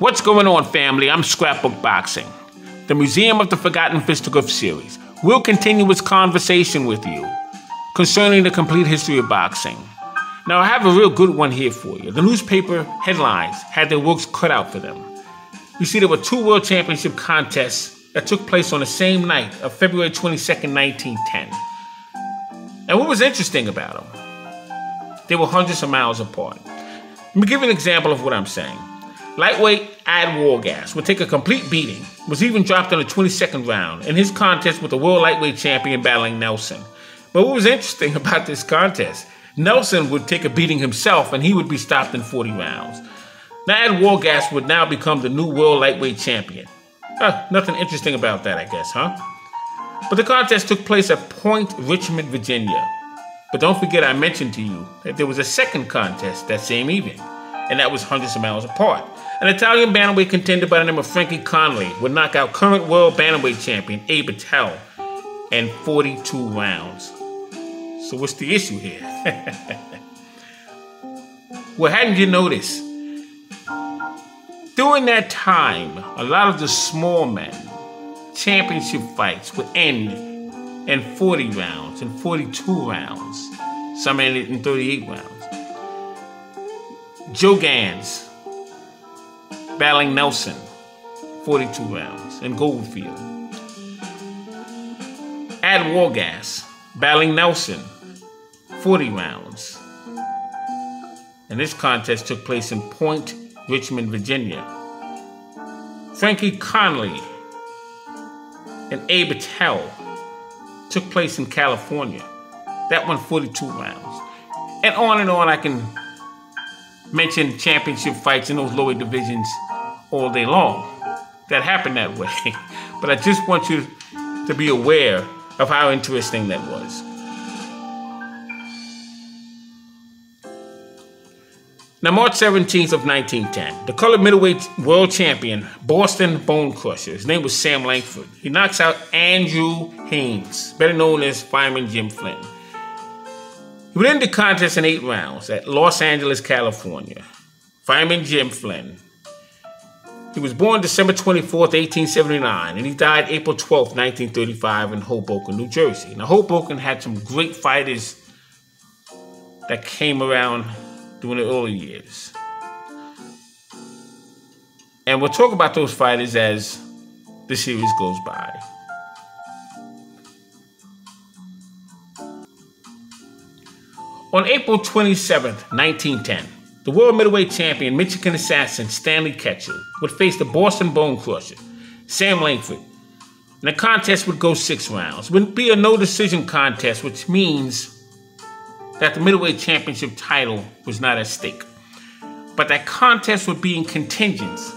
What's going on, family? I'm Scrapbook Boxing, the Museum of the Forgotten Fisticuff series. We'll continue its conversation with you concerning the complete history of boxing. Now, I have a real good one here for you. The newspaper headlines had their works cut out for them. You see, there were two World Championship contests that took place on the same night of February 22nd, 1910. And what was interesting about them? They were hundreds of miles apart. Let me give you an example of what I'm saying. Lightweight Ad Wolgast would take a complete beating, was even dropped in the 22nd round in his contest with the world lightweight champion battling Nelson. But what was interesting about this contest, Nelson would take a beating himself and he would be stopped in 40 rounds. Now Ad Wolgast would now become the new world lightweight champion. Nothing interesting about that, I guess, huh? But the contest took place at Point Richmond, Virginia. But don't forget I mentioned to you that there was a second contest that same evening, and that was hundreds of miles apart. An Italian bantamweight contender by the name of Frankie Conley would knock out current world bantamweight champion Abe Attell in 42 rounds. So what's the issue here? well, hadn't you noticed? During that time, a lot of the small men championship fights would end in 40 rounds and 42 rounds. Some ended in 38 rounds. Joe Gans battling Nelson, 42 rounds, in Goldfield. Ad Wolgast, battling Nelson, 40 rounds. And this contest took place in Point, Richmond, Virginia. Frankie Conley and Abe Attell took place in California. That one 42 rounds. And on and on I can mention championship fights in those lower divisions all day long. That happened that way. but I just want you to be aware of how interesting that was. Now, March 17th of 1910, the colored middleweight world champion, Boston Bone Crusher, his name was Sam Langford. He knocks out Andrew Haynes, better known as Fireman Jim Flynn. He would end the contest in eight rounds at Los Angeles, California. Fireman Jim Flynn he was born December 24, 1879, and he died April 12, 1935, in Hoboken, New Jersey. Now, Hoboken had some great fighters that came around during the early years. And we'll talk about those fighters as the series goes by. On April 27, 1910, the world middleweight champion, Michigan assassin Stanley Ketchel, would face the Boston Bone Crusher, Sam Langford. And the contest would go six rounds. It would be a no decision contest, which means that the middleweight championship title was not at stake. But that contest would be in contingents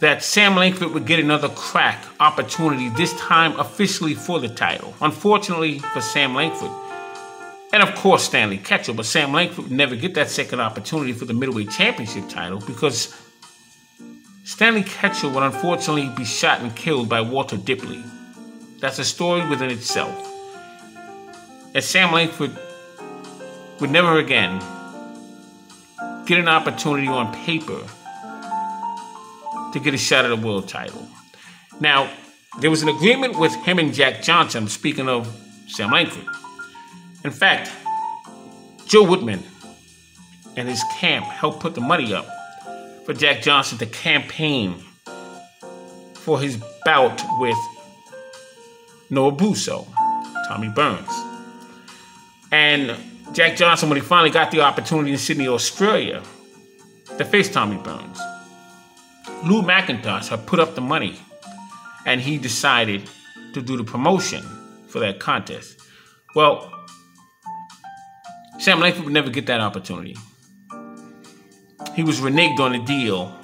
that Sam Langford would get another crack opportunity, this time officially for the title. Unfortunately for Sam Langford, and of course, Stanley Ketchel. But Sam Langford would never get that second opportunity for the middleweight championship title because Stanley Ketchel would unfortunately be shot and killed by Walter Dipley. That's a story within itself. And Sam Langford would never again get an opportunity on paper to get a shot at a world title. Now, there was an agreement with him and Jack Johnson, speaking of Sam Langford. In fact, Joe Woodman and his camp helped put the money up for Jack Johnson to campaign for his bout with Noah Brusso, Tommy Burns. And Jack Johnson, when he finally got the opportunity in Sydney, Australia, to face Tommy Burns, Hugh McIntosh had put up the money and he decided to do the promotion for that contest. Well, Sam Langford would never get that opportunity. He was reneged on the deal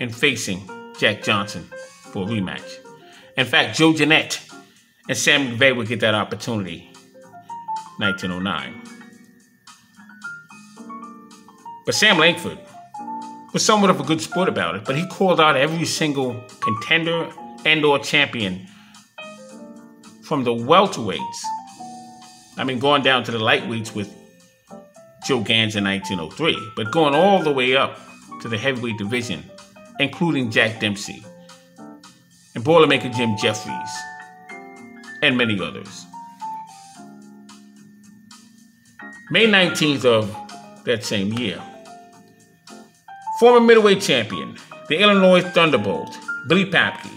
and facing Jack Johnson for a rematch. In fact, Joe Jeanette and Sam McVey would get that opportunity 1909. But Sam Langford was somewhat of a good sport about it, but he called out every single contender and or champion from the welterweights I mean, going down to the lightweights with Joe Gans in 1903, but going all the way up to the heavyweight division, including Jack Dempsey and Boilermaker Jim Jeffries and many others. May 19th of that same year, former middleweight champion, the Illinois Thunderbolt, Billy Papke.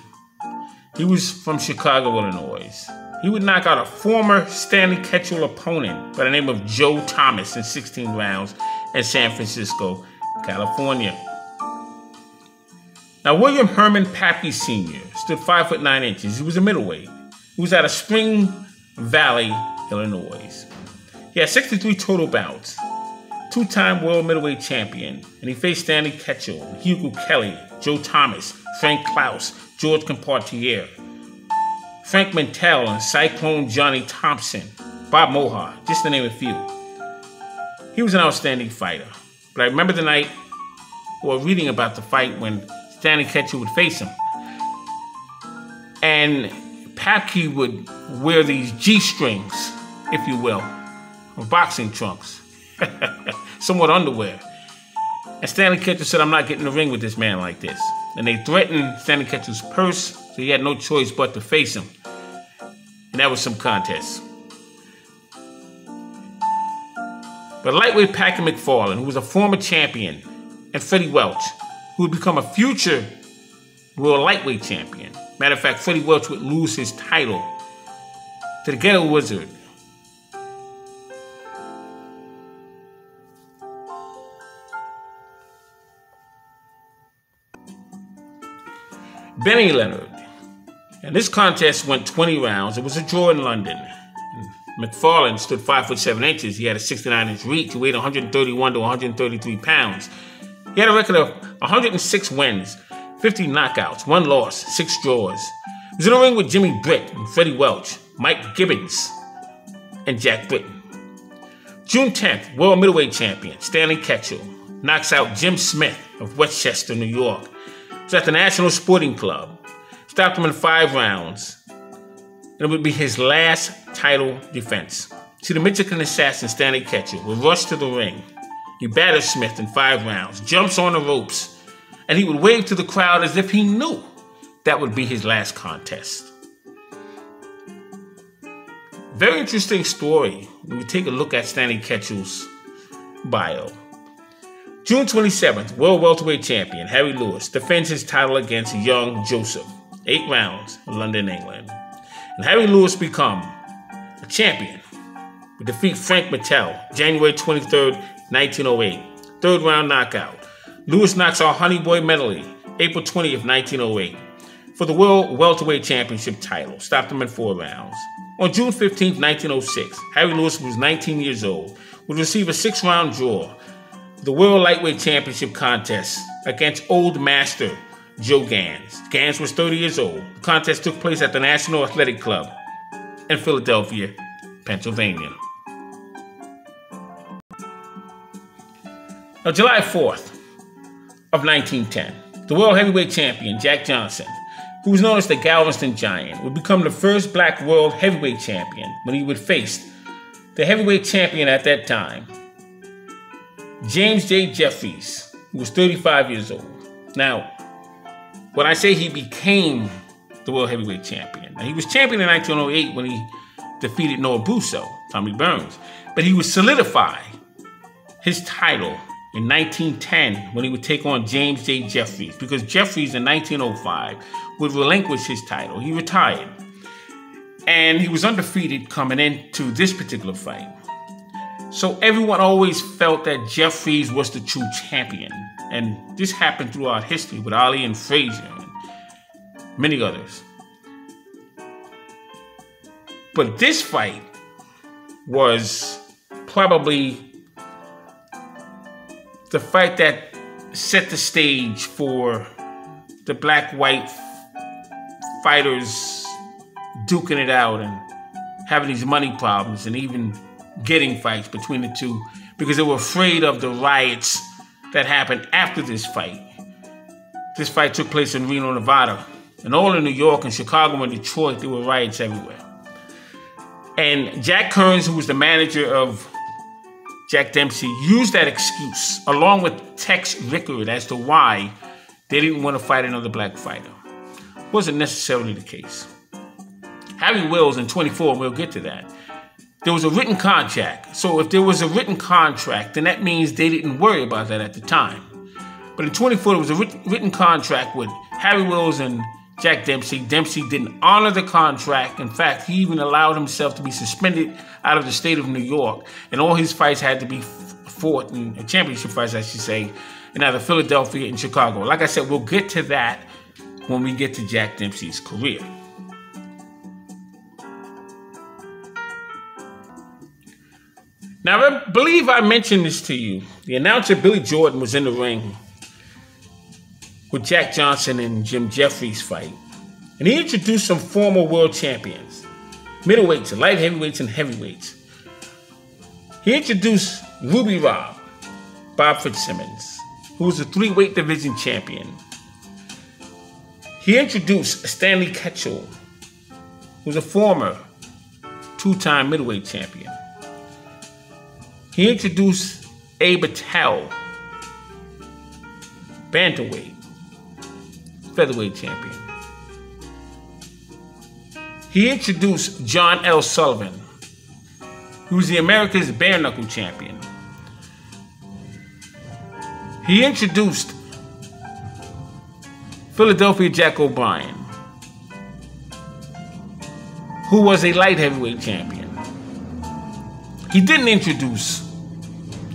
He was from Chicago, Illinois. He would knock out a former Stanley Ketchel opponent by the name of Joe Thomas in 16 rounds in San Francisco, California. Now, William Herman Papke Sr. stood 5 foot 9 inches. He was a middleweight. He was out of Spring Valley, Illinois. He had 63 total bouts, two time world middleweight champion, and he faced Stanley Ketchel, Hugo Kelly, Joe Thomas, Frank Klaus, George Carpentier, Frank Mantell, and Cyclone Johnny Thompson, Bob Moha, just to name a few. He was an outstanding fighter. But I remember the night, or reading about the fight when Stanley Ketchel would face him. And Papke would wear these G strings, if you will, or boxing trunks, somewhat underwear. And Stanley Ketchel said, I'm not getting in the ring with this man like this. And they threatened Stanley Ketchel's purse, so he had no choice but to face him. And that was some contest. But lightweight Patrick McFarland, who was a former champion, and Freddie Welsh, who would become a future world lightweight champion. Matter of fact, Freddie Welsh would lose his title to the Ghetto Wizard. Benny Leonard. And this contest went 20 rounds. It was a draw in London. McFarland stood 5 foot 7 inches. He had a 69 inch reach. He weighed 131 to 133 pounds. He had a record of 106 wins, 50 knockouts, one loss, six draws. He was in the ring with Jimmy Britt and Freddie Welsh, Mike Gibbons, and Jack Britton. June 10th, world middleweight champion Stanley Ketchel knocks out Jim Smith of Westchester, New York. He was at the National Sporting Club. Stopped him in five rounds. And it would be his last title defense. See, the Michigan assassin Stanley Ketchel would rush to the ring he battered Smith in five rounds, jumps on the ropes, and he would wave to the crowd as if he knew that would be his last contest. Very interesting story when we take a look at Stanley Ketchel's bio. June 27th, World Welterweight Champion Harry Lewis defends his title against young Joseph. Eight rounds, London, England. And Harry Lewis become a champion. We defeat Frank Mantell January 23rd, 1908. Third round knockout. Lewis knocks out Honey Boy Mellody, April 20th, 1908, for the World Welterweight Championship title. Stopped him in four rounds. On June 15, 1906, Harry Lewis was 19 years old, would receive a six round draw the World Lightweight Championship contest against Old Master Joe Gans. Gans was 30 years old. The contest took place at the National Athletic Club in Philadelphia, Pennsylvania. Now, July 4th of 1910, the world heavyweight champion Jack Johnson, who was known as the Galveston Giant, would become the first black world heavyweight champion when he would face the heavyweight champion at that time, James J. Jeffries, who was 35 years old. Now, when I say he became the world heavyweight champion, now, he was champion in 1908 when he defeated Noah Tommy Burns, but he would solidify his title in 1910 when he would take on James J. Jeffries because Jeffries in 1905 would relinquish his title. He retired. And he was undefeated coming into this particular fight. So everyone always felt that Jeffries was the true champion. And this happened throughout history with Ali and Frazier and many others. But this fight was probably the fight that set the stage for the black white fighters duking it out and having these money problems and even getting fights between the two because they were afraid of the riots that happened after this fight. This fight took place in Reno, Nevada. And all in New York and Chicago and Detroit, there were riots everywhere. And Jack Kearns, who was the manager of Jack Dempsey used that excuse along with Tex Rickard as to why they didn't want to fight another black fighter. Wasn't necessarily the case. Harry Wills in 24, and we'll get to that. There was a written contract. So if there was a written contract, then that means they didn't worry about that at the time. But in 24, there was a written contract with Harry Wills and Jack Dempsey. Dempsey didn't honor the contract. In fact, he even allowed himself to be suspended out of the state of New York, and all his fights had to be fought in championship fights, I should say, in either Philadelphia and Chicago. Like I said, we'll get to that when we get to Jack Dempsey's career. Now, I believe I mentioned this to you. The announcer Billy Jordan was in the ring with Jack Johnson and Jim Jeffries fight, and he introduced some former world champions, middleweights, light heavyweights, and heavyweights. He introduced Ruby Robb, Bob Fitzsimmons, who was a three-weight division champion. He introduced Stanley Ketchel, who was a former two-time middleweight champion. He introduced Abe Attell, bantamweight, featherweight champion. He introduced John L. Sullivan, who was the America's bare knuckle champion. He introduced Philadelphia Jack O'Brien, who was a light heavyweight champion. He didn't introduce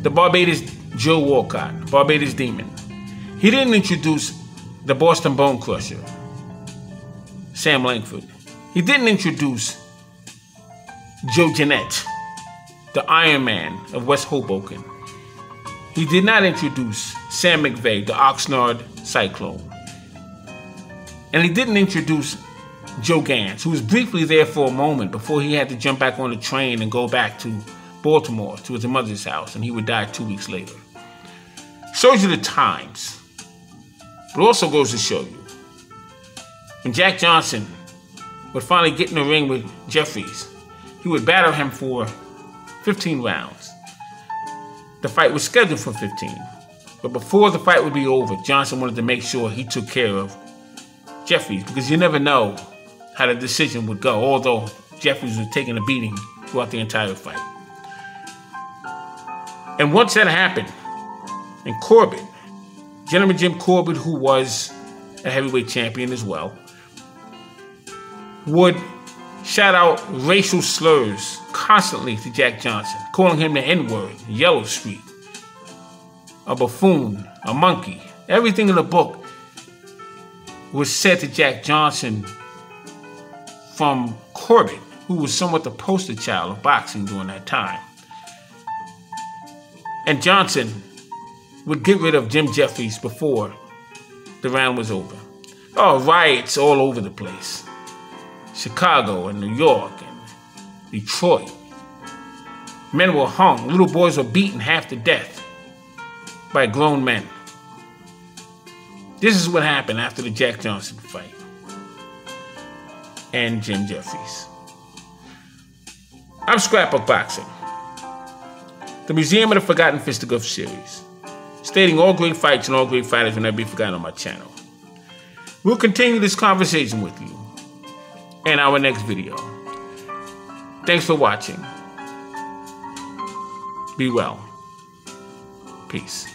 the Barbados Joe Walcott, Barbados Demon. He didn't introduce the Boston Bone Crusher, Sam Langford. He didn't introduce Joe Jeanette, the Iron Man of West Hoboken. He did not introduce Sam McVey, the Oxnard Cyclone. And he didn't introduce Joe Gans, who was briefly there for a moment before he had to jump back on the train and go back to Baltimore to his mother's house, and he would die two weeks later. Shows you the times, but also goes to show you when Jack Johnson would finally get in the ring with Jeffries, he would battle him for 15 rounds. The fight was scheduled for 15, but before the fight would be over, Johnson wanted to make sure he took care of Jeffries because you never know how the decision would go, although Jeffries was taking a beating throughout the entire fight. And once that happened, and Corbett, Gentleman Jim Corbett, who was a heavyweight champion as well, would shout out racial slurs constantly to Jack Johnson, calling him the N word, Yellow Street, a buffoon, a monkey. Everything in the book was said to Jack Johnson from Corbett, who was somewhat the poster child of boxing during that time. And Johnson would get rid of Jim Jeffries before the round was over. Oh, riots all over the place. Chicago and New York and Detroit. Men were hung, little boys were beaten half to death by grown men. This is what happened after the Jack Johnson fight and Jim Jeffries. I'm Scrapbook Boxing the Museum of the Forgotten Fisticuff series, stating all great fights and all great fighters will never be forgotten on my channel. We'll continue this conversation with you in our next video. Thanks for watching. Be well. Peace.